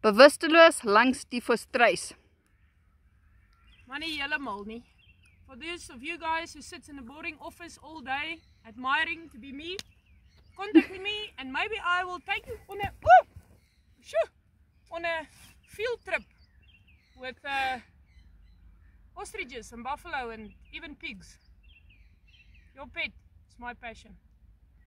bewusteloos langs die frustreis. Manie heeltemal nie. For those of you guys who sits in a boring office all day admiring to be me, contact me and maybe I will take you on a oh, shoo, on a field trip with uh ostriches and buffalo and even pigs. Your pet is my passion.